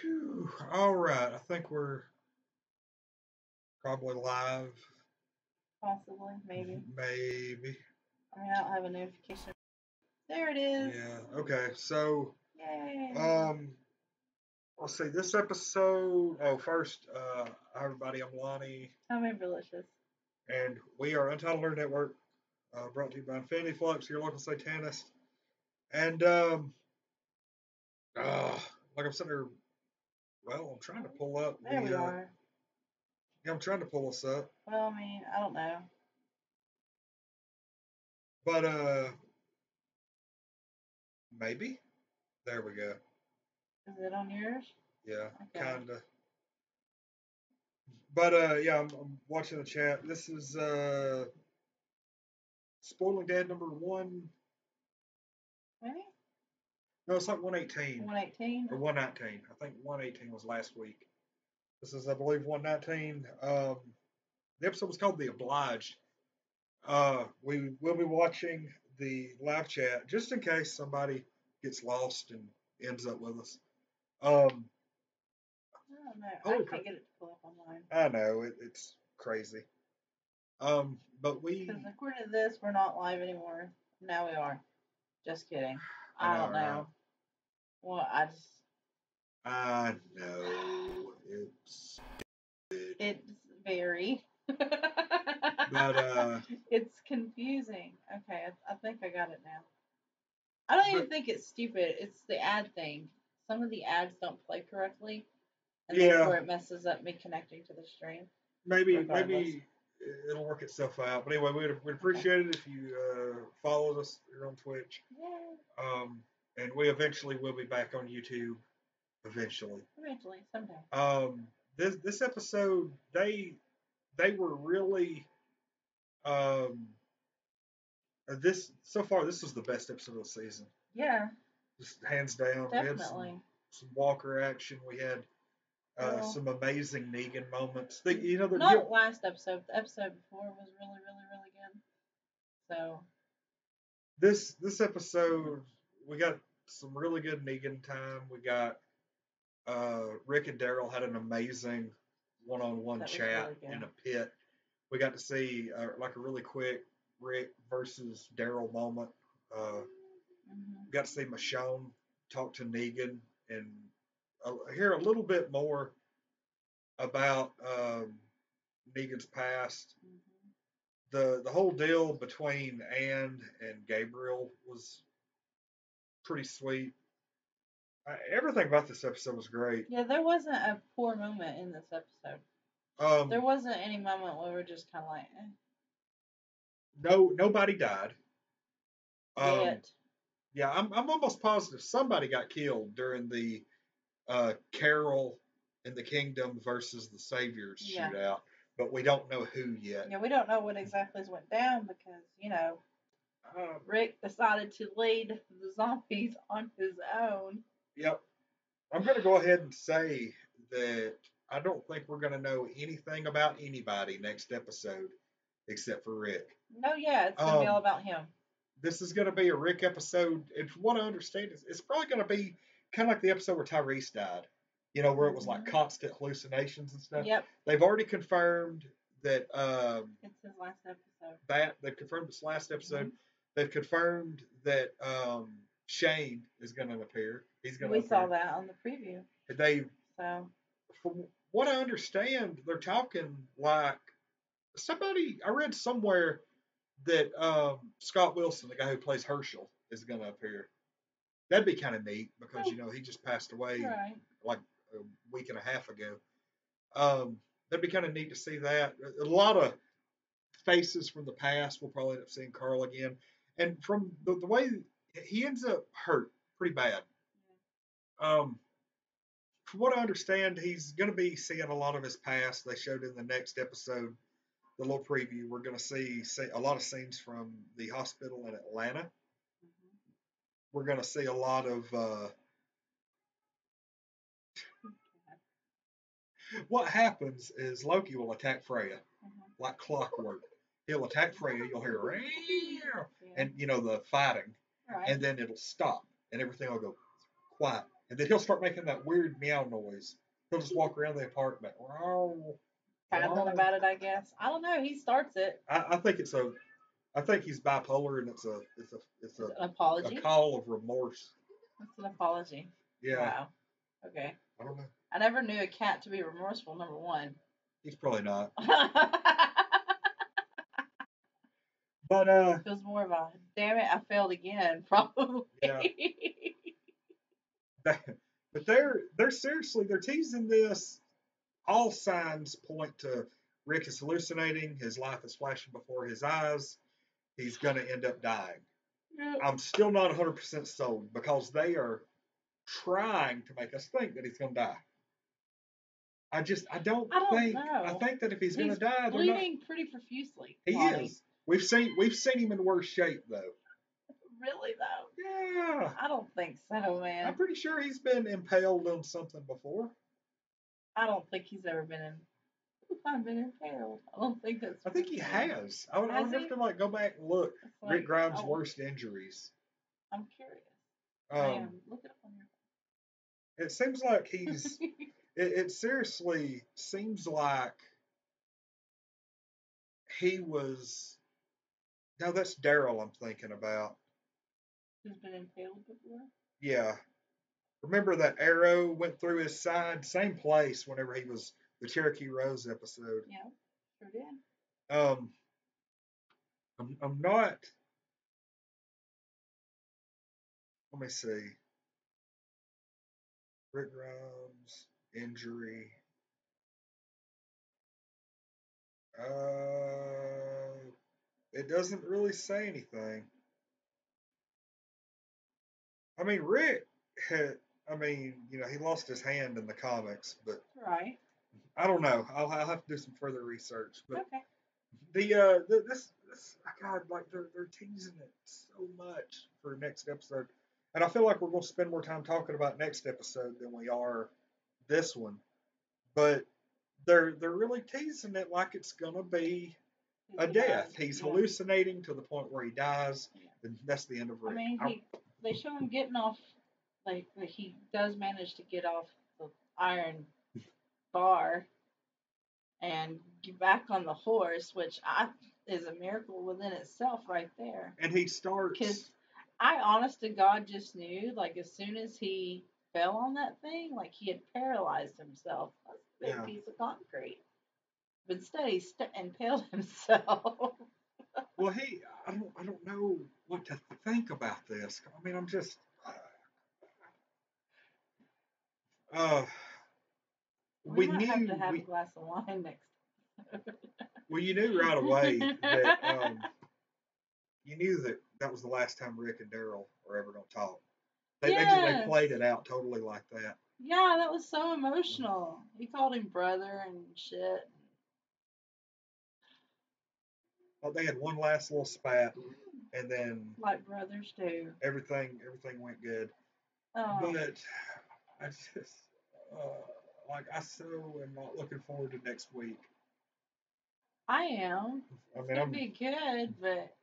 Phew. All right, I think we're probably live. Possibly, maybe. Maybe. I mean, I don't have a notification. There it is. Yeah. Okay. So, Yay. um, let's see. This episode. Oh, first, uh, hi everybody. I'm Lonnie, I'm Amberlicious. and we are Untitled Nerd Network, uh, brought to you by Infinity Flux, your local Seitanist. And um, uh, like I'm sitting there. Well, I'm trying to pull up. There the, we uh, are. Yeah, I'm trying to pull us up. Well, I mean, I don't know. But uh maybe. There we go. Is it on yours? Yeah, Okay. kinda. But uh yeah, I'm, I'm watching the chat. This is uh Spoiling Dead number one. Maybe? No, it's like 118 118? or 119. I think 118 was last week. This is, I believe, 119. Um, the episode was called The Obliged. Uh, we will be watching the live chat just in case somebody gets lost and ends up with us. Um, I don't know. I can't get it to pull up online. I know it, it's crazy. Um, but we, Because according to this, we're not live anymore. Now we are. Just kidding. I don't know. right? Well, I just. I know it's, It's very. but uh, it's confusing. Okay, I, I think I got it now. I don't even But- think it's stupid. It's the ad thing. Some of the ads don't play correctly, and Yeah. therefore it messes up me connecting to the stream. maybe Regardless. maybe it'll work itself out. But anyway, we'd, we'd appreciate it if you uh, followed us here on Twitch. Um, and we eventually will be back on YouTube. Eventually. Eventually, someday. Um, this this episode they they were really um uh, this so far this was the best episode of the season. Yeah, Just hands down. We had some, definitely. some Walker action. We had uh, some amazing Negan moments. They, you know, they're Not last episode. The episode before was really, really, really good. So this this episode we got some really good Negan time. We got uh Rick and Daryl had an amazing one-on-one chat really in a pit. We got to see uh, like a really quick Rick versus Daryl moment. Uh, mhm. got to see Michonne talk to Negan and hear a little bit more about um, Negan's past Mhm. the the whole deal between Anne and Gabriel was pretty sweet. Uh, everything about this episode was great. yeah, there wasn't a poor moment in this episode. Um, There wasn't any moment where we're just kind of like, eh, no, nobody died. Um, yet. yeah, I'm I'm almost positive somebody got killed during the uh, Carol and the Kingdom versus the Saviors Yeah. shootout, but we don't know who yet. Yeah, we don't know what exactly went down because you know Uh, Rick decided to lead the zombies on his own. Yep. I'm going to go ahead and say that I don't think we're going to know anything about anybody next episode except for Rick. No, yeah, it's gonna be all Um, about him. This is going to be a Rick episode. And from what I understand, it's, it's probably going to be kind of like the episode where Tyrese died, you know, where it was like Mhm. constant hallucinations and stuff. Yep, They've already confirmed that um, it's his last episode. that they've confirmed this last episode. Mm-hmm. They've confirmed that um, Shane is going to appear. He's going to We saw that on the preview. They So from what I understand, they're talking like somebody. I read somewhere that um, Scott Wilson, the guy who plays Hershel, is going to appear. That'd be kind of neat because you know he just passed away right. like a week and a half ago. Um, that'd be kind of neat to see that. A lot of faces from the past. We'll probably end up seeing Carl again, and from the, the way he ends up hurt pretty bad. Um, from what I understand, he's going to be seeing a lot of his past. They showed in the next episode, the little preview. We're going to see, see a lot of scenes from the hospital in Atlanta. We're going to see a lot of uh, what happens is Loki will attack Freya Mhm. like clockwork. He'll attack Freya. You'll hear and you know the fighting, right. and then it'll stop, and everything will go quiet and then he'll start making that weird meow noise. He'll just walk around the apartment. Paddling Wow. about it, I guess. I don't know. He starts it. I, I think it's a, I think he's bipolar, and it's a, it's a, it's a, an apology. a call of remorse. It's an apology. Yeah, Wow. Okay. I don't know. I never knew a cat to be remorseful. Number one. He's probably not. But uh, It was more of a damn it, I failed again, probably. Yeah. but they're they're seriously they're teasing this. All signs point to Rick is hallucinating. His life is flashing before his eyes. He's gonna end up dying. Yeah. I'm still not 100% sold because they are trying to make us think that he's gonna die. I just I don't, I don't think I think that if he's, He's gonna die, they're not. Bleeding pretty profusely. He is. We've seen we've seen him in worse shape though. Really though? Yeah. I don't think so, man. I'm pretty sure he's been impaled on something before. I don't think he's ever been I've been impaled. I don't think that's. I think he has. I would, I would have to like go back and look. Like, Rick Grimes' oh, worst injuries. I'm curious. I Um. Look it up on your. it seems like he's. it, it seriously seems like he was. No, that's Daryl. I'm thinking about. Who's been impaled before? Yeah. Remember that arrow went through his side? Same place whenever he was the Cherokee Rose episode. Yeah, sure did. Um, I'm, I'm not. Let me see. Rick Grimes injury. Uh, it doesn't really say anything. I mean, Rick had. I mean, you know, he lost his hand in the comics, but Right. I don't know. I'll, I'll have to do some further research. But Okay. the uh the, this this God like they're they're teasing it so much for next episode, and I feel like we're gonna spend more time talking about next episode than we are this one, but they're they're really teasing it like it's gonna be a He death. dies, He's yeah. hallucinating to the point where he dies, Yeah. and that's the end of I mean, he, they show him getting off, like that he does manage to get off the iron bar and get back on the horse, which I is a miracle within itself, right there. and he starts. Because I, honest to God, just knew like as soon as he fell on that thing, like he had paralyzed himself. That's a big Yeah. piece of concrete. But instead, he st- impaled himself. Well, he, I don't, I don't know what to think about this. I mean, I'm just, uh, we, we, knew, have to have we, a glass of wine next. well, you knew right away that, um, you knew that that was the last time Rick and Daryl were ever going to talk. They, they, just, they played it out totally like that. Yeah, that was so emotional. He called him brother and shit. Like they had one last little spat, and then Like brothers do. everything, everything went good. Oh, But I just, uh, like, I so am not looking forward to next week. I am. I It's gonna I'm, be good, but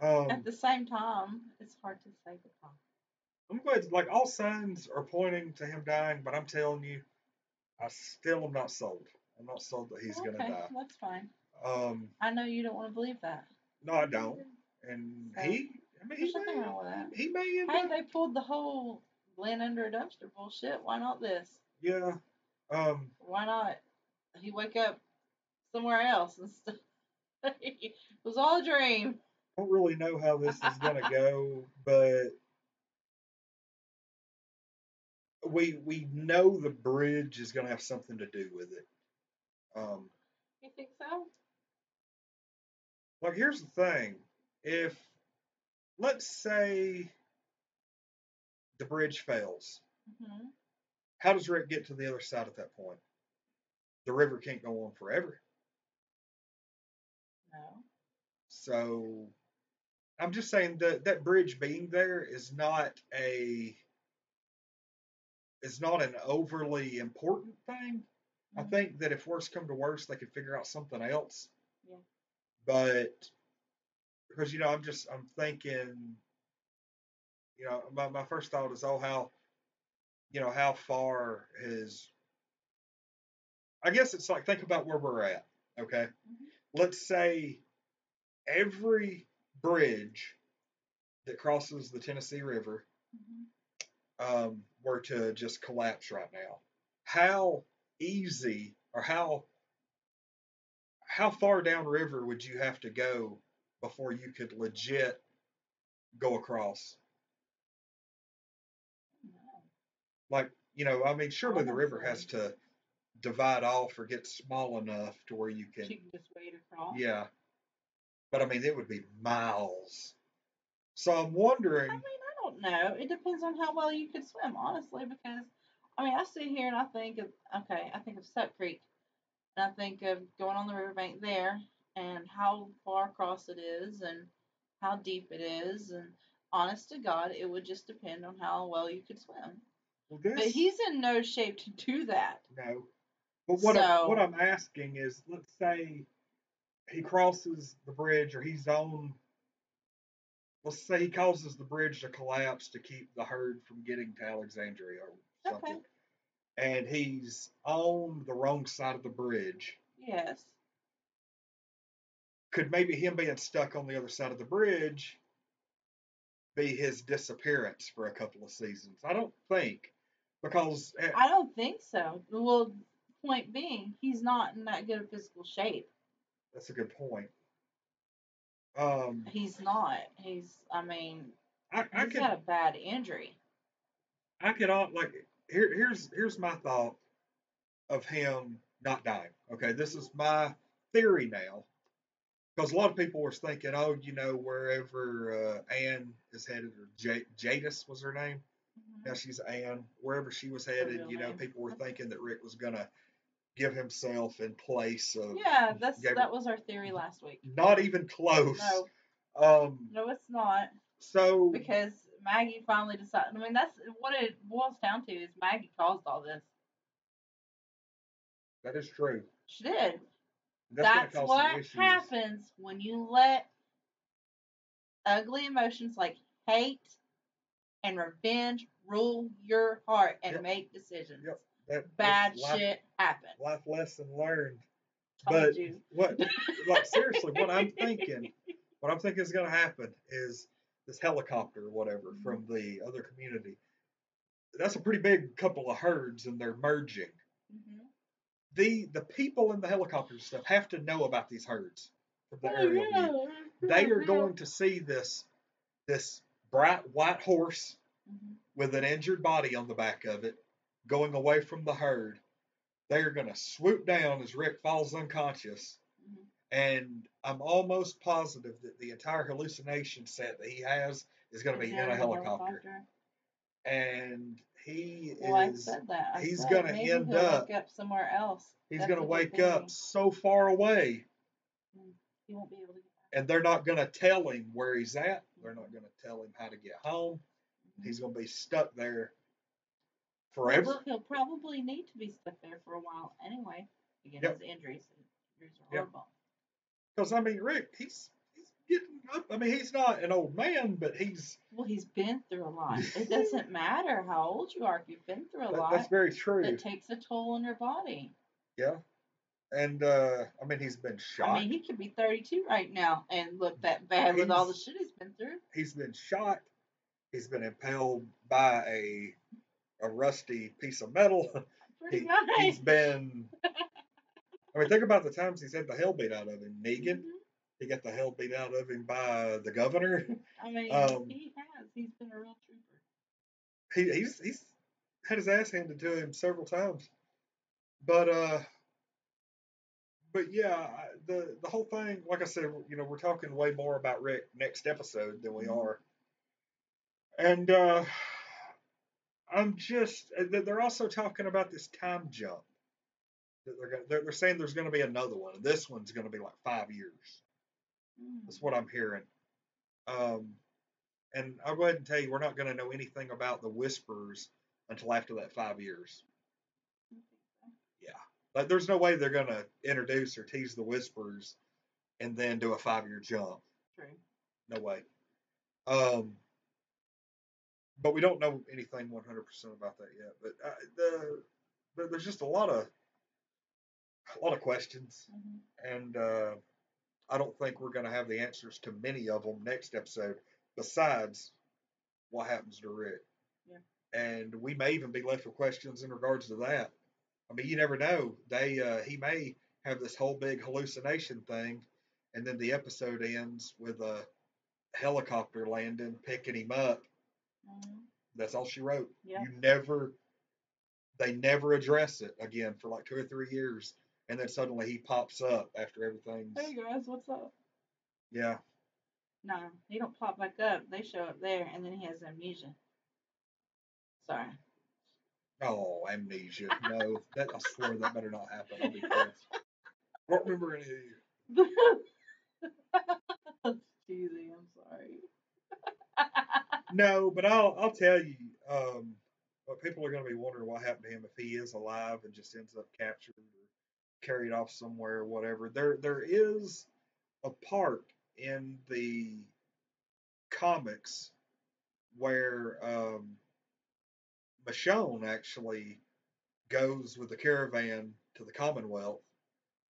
um, at the same time, it's hard to say goodbye. I'm glad, like, all signs are pointing to him dying, but I'm telling you, I still am not sold. I'm not sold that he's okay, gonna die. that's fine. Um, I know you don't want to believe that. no, I don't. And So, he, I mean, he may, wrong with that. he may end Hey, up, they pulled the whole Glenn under a dumpster bullshit. Why not this? Yeah. Um, Why not? He wake up somewhere else and stuff. it was all a dream. I don't really know how this is gonna go, but we we know the bridge is gonna have something to do with it. Um, You think so? like here's the thing: if let's say the bridge fails, hmm how does Rick get to the other side at that point? The river can't go on forever, No. so I'm just saying that that bridge being there is not a is not an overly important thing. I Mhm. think that if worse come to worse, they could figure out something else. Yeah. But because you know, I'm just I'm thinking, you know, my my first thought is oh how you know, how far has I guess it's like think about where we're at. Okay. Mhm. Let's say every bridge that crosses the Tennessee River Mhm. um, were to just collapse right now. How easy or how how far downriver would you have to go before you could legit go across? No. Like, you know, I mean, surely the river has to divide off or get small enough to where you can She can just wade across. Yeah. But I mean, it would be miles. So I'm wondering. I mean, I don't know. It depends on how well you could swim, honestly, because I mean, I sit here and I think of okay, I think of Suck Creek, and I think of going on the riverbank there and how far across it is and how deep it is, and honest to God, it would just depend on how well you could swim. Well, this, But he's in no shape to do that. no. But what I'm, what I'm asking is, let's say he crosses the bridge or he's on. Let's say he causes the bridge to collapse to keep the herd from getting to Alexandria or something. Okay. And he's on the wrong side of the bridge. Yes. Could maybe him being stuck on the other side of the bridge be his disappearance for a couple of seasons? I don't think. Because eh, I don't think so. Well, point being, he's not in that good of physical shape. that's a good point. Um, He's not. He's. I mean, I, I he's could got a bad injury. I could all like here here's here's my thought of him not dying. Okay, this is my theory now. Because a lot of people were thinking, oh, you know, wherever uh, Anne is headed, or J- Jadis was her name. Now she's Anne. Wherever she was headed, you know, name. people were thinking that Rick was gonna give himself in place of. Yeah, that's Gabriel. that was our theory last week. Not even close. No, Um. no, it's not So. because Maggie finally decided. I mean, that's what it boils down to is Maggie caused all this. That is true. She did. That's, That's what happens when you let ugly emotions like hate and revenge rule your heart and Yep. make decisions. Yep. That, Bad life- shit happen. life lesson learned. Told but you. what, like seriously, what I'm thinking, what I'm thinking is going to happen is this helicopter or whatever Mhm. from the other community. That's a pretty big couple of herds, and they're merging. Mhm. the The people in the helicopter stuff have to know about these herds from the Oh, yeah. They are going to see this this bright white horse Mhm. With an injured body on the back of it, going away from the herd. They are going to swoop down as Rick falls unconscious. Mhm. And I'm almost positive that the entire hallucination set that he has is going to be in a helicopter. And he Well, I is, said that. I he's gonna maybe end he'll up- wake up somewhere else. he's going to wake up so far away, He won't be able to get back. and they're not going to tell him where he's at. They're not going to tell him how to get home. He's going to be stuck there forever. He'll probably need to be stuck there for a while anyway. Again, Yep. his injuries. Injuries are horrible. Because, I mean, Rick, he's, he's getting up. I mean, he's not an old man, but he's. Well, he's been through a lot. It doesn't matter how old you are if you've been through a that- lot. that's very true. It takes a toll on your body. Yeah. And, uh, I mean, he's been shot. I mean, he could be 32 right now and look that bad with all the shit he's been through. he's been shot. He's been impaled by a a rusty piece of metal. Pretty He, much. he's been. I mean, think about the times he's had the hell beat out of him. Negan, Mhm. he got the hell beat out of him by the governor. I mean, Um, he has. He's been a real trooper. he, he's he's had his ass handed to him several times. But uh, but yeah, the the whole thing, like I said, you know, we're talking way more about Rick next episode than we Mhm. are. And uh, I'm just, they're also talking about this time jump. That they're gonna, they're, they're saying there's going to be another one. and This one's going to be like five years. That's Mm. what I'm hearing. Um, and I'll go ahead and tell you, we're not going to know anything about the whispers until after that five years. Yeah. Like, there's no way they're going to introduce or tease the whispers and then do a five year jump. True. No way. Um, but we don't know anything 100% about that yet. But uh, the, the there's just a lot of a lot of questions, Mhm. and uh, I don't think we're going to have the answers to many of them next episode. Besides, what happens to Rick? Yeah. And we may even be left with questions in regards to that. I mean, you never know. They uh, he may have this whole big hallucination thing, and then the episode ends with a helicopter landing, picking him up. Mhm. That's all she wrote. Yeah. You never, they never address it again for like two or three years, and then suddenly he pops up after everything. Hey guys, what's up? Yeah, No, he don't pop back up. They show up there, and then he has amnesia. Sorry. Oh, amnesia. No, that I swear that better not happen. I'll be pissed. I don't remember any of you. That's cheesy. I'm sorry. No, but I'll I'll tell you. Um, but people are going to be wondering what happened to him if he is alive and just ends up captured or carried off somewhere or whatever. There there is a part in the comics where um, Michonne actually goes with the caravan to the Commonwealth,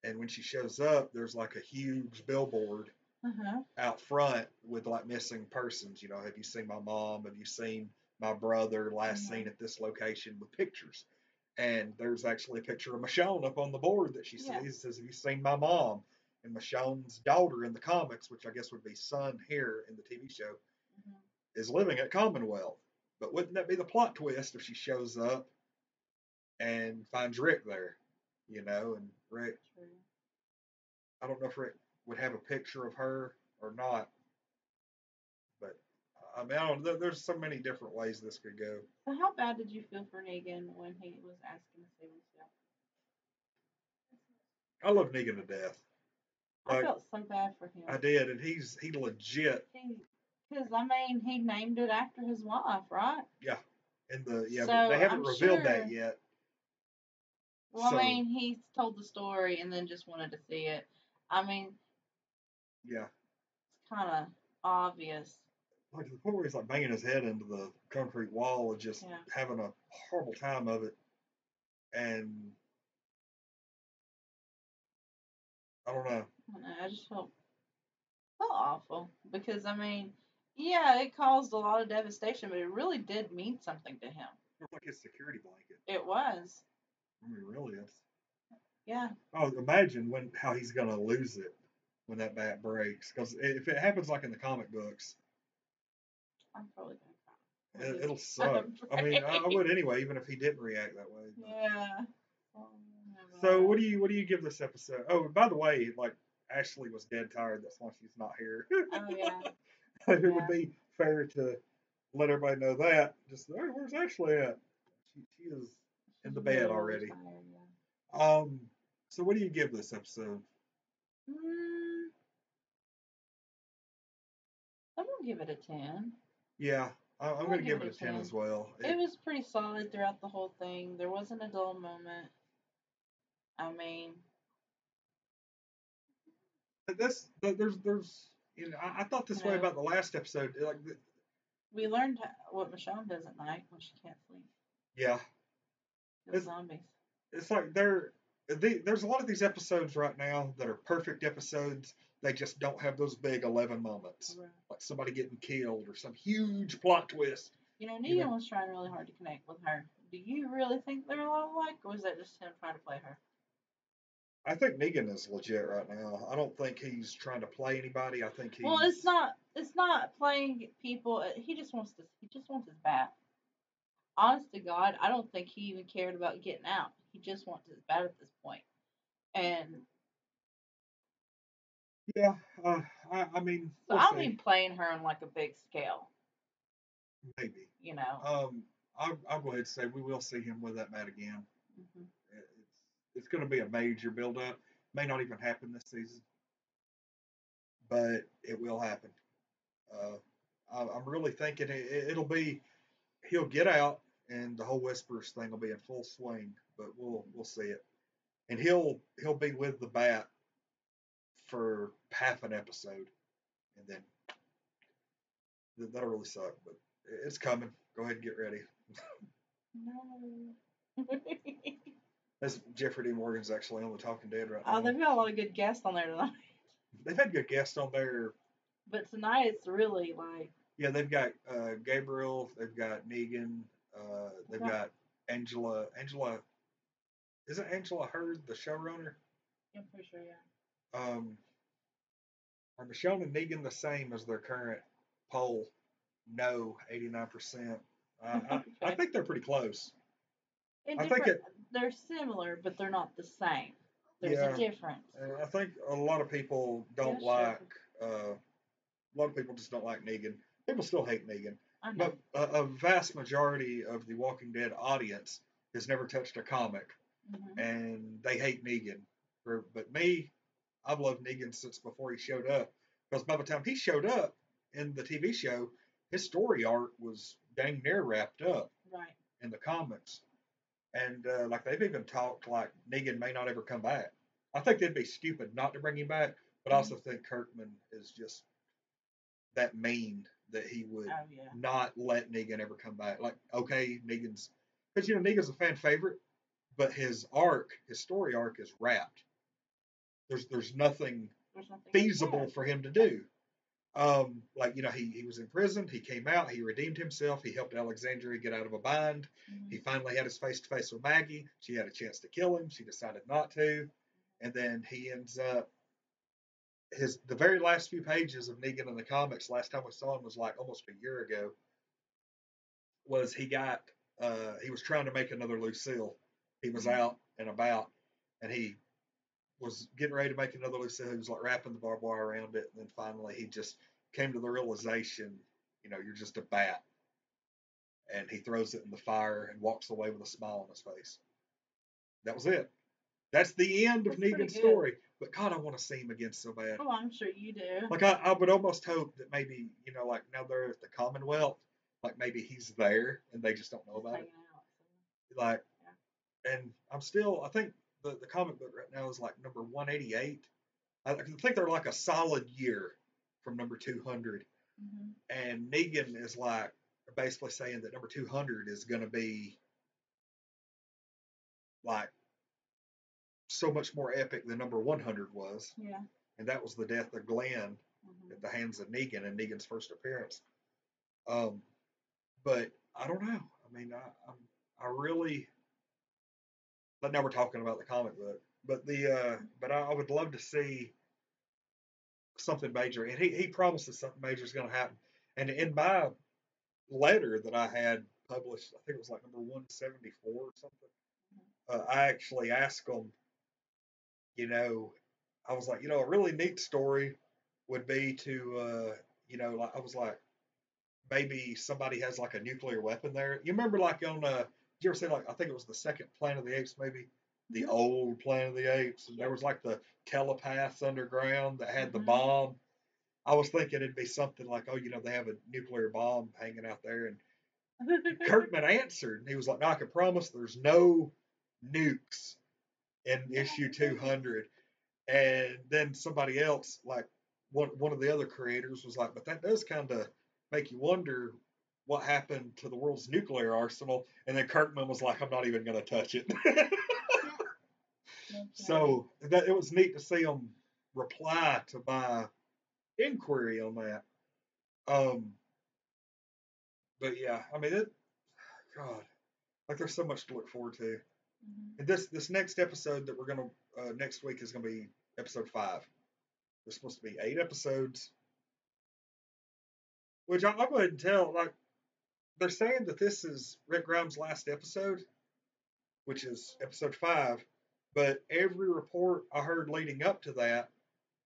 and when she shows up, there's like a huge billboard Uh-huh. out front with like missing persons. You know, have you seen my mom? Have you seen my brother last Mhm. seen at this location with pictures? And there's actually a picture of Michonne up on the board that she Yeah. sees. Says, "Have you seen my mom?" And Michonne's daughter in the comics, which I guess would be son here in the TV show, Mhm. is living at Commonwealth. But wouldn't that be the plot twist if she shows up and finds Rick there? You know, and Rick, True. I don't know if Rick would have a picture of her or not. But I mean, I don't. There, there's so many different ways this could go. So how bad did you feel for Negan when he was asking to save himself? I love Negan to death. I Like, felt so bad for him. I did, and he's he legit Because I mean, he named it after his wife, right? in the yeah. So, they haven't I'm revealed that yet. Well, So- I mean, he told the story and then just wanted to see it. I mean, Yeah, it's kind of obvious. like the point where he's like banging his head into the concrete wall and just Yeah. having a horrible time of it. And I don't know. I don't know, I just felt felt awful because I mean, yeah, it caused a lot of devastation, but it really did mean something to him. It's like his security blanket. It was, I mean, it really is. yeah. Oh, imagine when how he's gonna lose it when that bat breaks. Because if it happens like in the comic books, I'm probably gonna cry. it, it'll suck. I mean, I, I would anyway, even if he didn't react that way. but- Yeah. So what do you what do you give this episode? Oh, by the way, like Ashley was dead tired. That's why she's not here. Oh yeah. it Yeah. would be fair to let everybody know that. Just hey, where's Ashley at? She, she is in the bed already. Um. So what do you give this episode? Mm, give it a ten. Yeah, I, I'm I'll gonna give it it a a ten 10. as well. It was pretty solid throughout the whole thing. There wasn't a dull moment. I mean, This there's there's you know I, I thought this way Yeah. about the last episode. Like the, we learned what Michonne does at night when she can't sleep. yeah, The It's- zombies. it's like there the, there's a lot of these episodes right now that are perfect episodes. They just don't have those big eleven moments, Right. like somebody getting killed or some huge plot twist. You know, You Negan know- was trying really hard to connect with her. Do you really think they're a lot alike, or was that just him trying to play her? I think Negan is legit right now. I don't think he's trying to play anybody. I think he's Well, it's not. It's not playing people. uh, He just wants to. He just wants his bat. Honest to God, I don't think he even cared about getting out. He just wants his bat at this point. And Yeah, uh, I, I mean, so we'll I don't see. mean playing her on like a big scale. maybe. You know. Um, I'll, I'll go ahead and say we will see him with that mat again. Mhm. It's it's going to be a major build up. May not even happen this season, but it will happen. Uh, I, I'm really thinking it, it- it'll be he'll get out and the whole whispers thing will be in full swing. But we'll we'll see it, and he'll he'll be with the bat for half an episode, and then that'll really suck. But it's coming. Go ahead and get ready. No. That's Jeffrey D. Morgan's actually on the Talking Dead right oh, now. they've got a lot of good guests on there tonight. They've had good guests on there. But tonight it's really like Yeah, they've got uh, Gabriel. They've got Negan. Uh, they've got Angela. Angela. Isn't Angela Heard the showrunner? I'm pretty sure, yeah. Um, are Michonne and Negan the same as their current poll? No, 89%. Uh, I, I think they're pretty close. They're I think different- they're similar, but they're not the same. There's Yeah. a difference. I think a lot of people don't Yeah, sure. like. Uh, a lot of people just don't like Negan. People still hate Negan, but a, a vast majority of the Walking Dead audience has never touched a comic, Mhm. and they hate Negan. For, but me, I've loved Negan since before he showed up. Because by the time he showed up in the TV show, his story arc was dang near wrapped up Right. in the comics. And uh, like they've even talked like Negan may not ever come back. I think they'd be stupid not to bring him back, but I also think Kirkman is just that mean that he would Oh yeah. not let Negan ever come back. Like, okay, Negan's because you know Negan's a fan favorite, but his arc, his story arc is wrapped. There's there's nothing There's nothing feasible for him to do. Um, like you know, he he was imprisoned, he came out, he redeemed himself, he helped Alexandria get out of a bind. Mhm. He finally had his face to face with Maggie. She had a chance to kill him. She decided not to, and then he ends up. His the very last few pages of Negan in the comics. Last time we saw him was like almost a year ago. Was he got? Uh, he was trying to make another Lucille. He was Mhm. out and about, and he was getting ready to make another Lucille. He was like wrapping the barbed wire around it, and then finally he just came to the realization, you know, you're just a bat and he throws it in the fire and walks away with a smile on his face. That was it. That's the end of That's pretty Negan's story. But God, I want to see him again so bad. Oh, I'm sure you do. Like I, I would almost hope that maybe you know, like now they're at the Commonwealth, like maybe he's there and they just don't know about it. out. Like, and I'm still, I think the the comic book right now is like number 188. I, I think they're like a solid year from number 200 hmm and Negan is like basically saying that number 200 is going to be like so much more epic than number 100 was, Yeah. and that was the death of Glenn hmm at the hands of Negan and Negan's first appearance. Um, but I don't know. I mean, I I'm, I really. But now we're talking about the comic book, but the uh, but I, I would love to see something major, and he he promises something major is going to happen. And in my letter that I had published, I think it was like number one seventy four or something. Uh, I actually asked him, you know, I was like, you know, a really neat story would be to, uh, you know, like I was like, maybe somebody has like a nuclear weapon there. You remember like on, uh, you ever see like I think it was the second Planet of the Apes maybe, the old Planet of the Apes, and there was like the telepaths underground that had the Mhm. bomb. I was thinking it'd be something like, oh, you know, they have a nuclear bomb hanging out there, and Kirkman answered, and he was like, "No, I can promise there's no nukes in issue 200." And then somebody else, like one one of the other creators, was like, "But that does kind of make you wonder what happened to the world's nuclear arsenal." And then Kirkman was like, "I'm not even going to touch it." Okay. so that it was neat to see him reply to my inquiry on that. Um, but yeah, I mean it. God, like there's so much to look forward to. Mhm. And this this next episode that we're gonna uh, next week is gonna be episode five. There's supposed to be eight episodes, which I, I'll go ahead and tell. Like they're saying that this is Rick Grimes' last episode, which is episode five. But every report I heard leading up to that,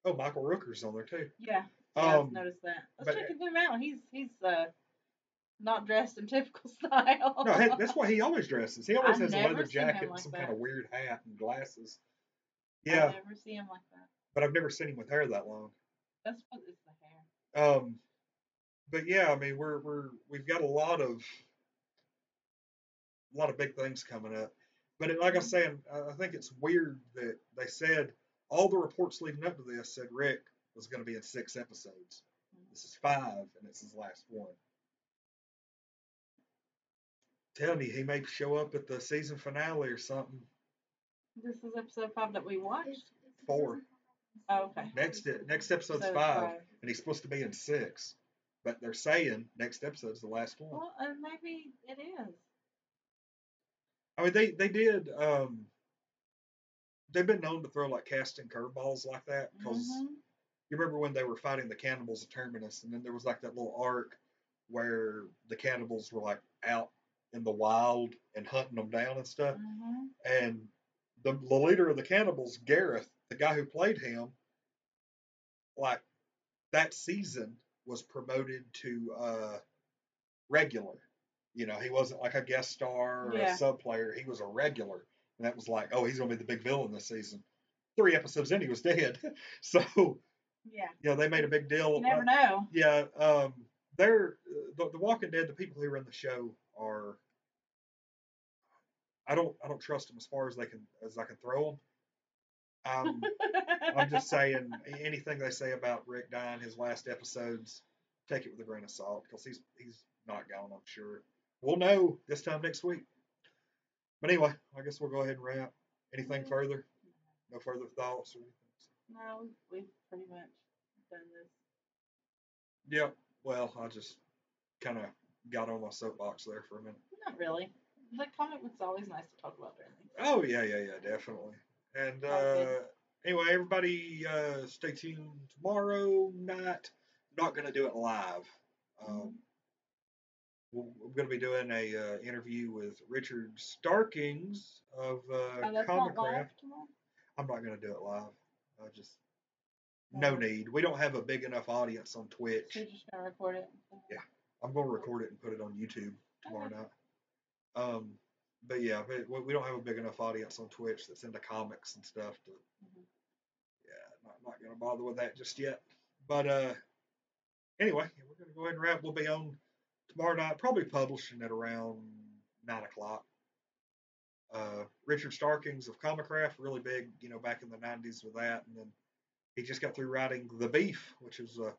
oh, Michael Rooker's on there too. Yeah. Yeah, I've Um, noticed that. Let's check him out. He's he's uh not dressed in typical style. No, hey, that's why he always dresses. He always I've has a leather jacket and like some that. kind of weird hat and glasses. Yeah. I never see him like that. but I've never seen him with hair that long. That's what it's the hair. Um, but yeah, I mean, we're we're we've got a lot of a lot of big things coming up. But it, like I mm-hmm. was saying, I think it's weird that they said all the reports leading up to this said Rick was going to be in six episodes. This is five, and it's his last one. telling you, he may show up at the season finale or something. This is episode five that we watched. Four. Oh, okay. Next next episode's So it's five, and he's supposed to be in six. But they're saying next episode's the last one. Well, uh, maybe it is. I mean, they they did. Um, they've been known to throw like casting curveballs like that because Mhm. you remember when they were fighting the cannibals at Terminus, and then there was like that little arc where the cannibals were like out in the wild and hunting them down and stuff. Mhm. And the, the leader of the cannibals, Gareth, the guy who played him, like that season was promoted to uh, regular. You know, he wasn't like a guest star or Yeah. a sub player. He was a regular. And that was like, oh, he's going to be the big villain this season. Three episodes in, he was dead. so, Yeah. you know, they made a big deal. You never uh, know. yeah, um, they're the, the Walking Dead. The people who run the show are. I don't. I don't trust them as far as they can as I can throw them. Um, I'm just saying anything they say about Rick dying his last episodes, take it with a grain of salt because he's he's not gone. I'm sure. We'll know this time next week. But anyway, I guess we'll go ahead and wrap. Anything further? No further thoughts or anything? no, we've pretty much done this. Yep. Well, I just kind of got on my soapbox there for a minute. Not really. The comic book's always nice to talk about during. Oh yeah, yeah, yeah, definitely. And uh, anyway, everybody, uh, stay tuned tomorrow night. Not gonna do it live. Um, we're, we're gonna be doing a uh, interview with Richard Starkings of uh, Oh, Comicraft. I'm not gonna do it live. I just no need. We don't have a big enough audience on Twitch. So you're just gonna record it? Yeah. I'm gonna record it and put it on YouTube tomorrow Okay. night. Um, but yeah, but we- we don't have a big enough audience on Twitch that's into comics and stuff to. Mhm. Yeah, not not gonna bother with that just yet. But uh, anyway, we're gonna go ahead and wrap. We'll be on tomorrow night, probably publishing at around nine o'clock. Uh, Richard Starkings of Comicraft, really big, you know, back in the '90s with that, and then he just got through writing The Beef, which is a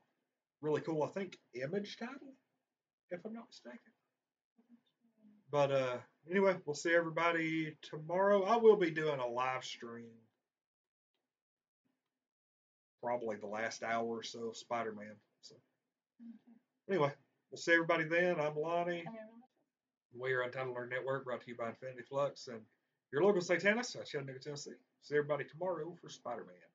really cool, I think, image title, if I'm not mistaken. But uh, anyway, we'll see everybody tomorrow. I will be doing a live stream, probably the last hour or so of Spider Man. So anyway, we'll see everybody then. I'm Lonnie. Okay. We are Untitled Nerd Network, brought to you by Infinity Flux and your local Seitanist, out of Chattanooga, Tennessee. See everybody tomorrow for Spider Man.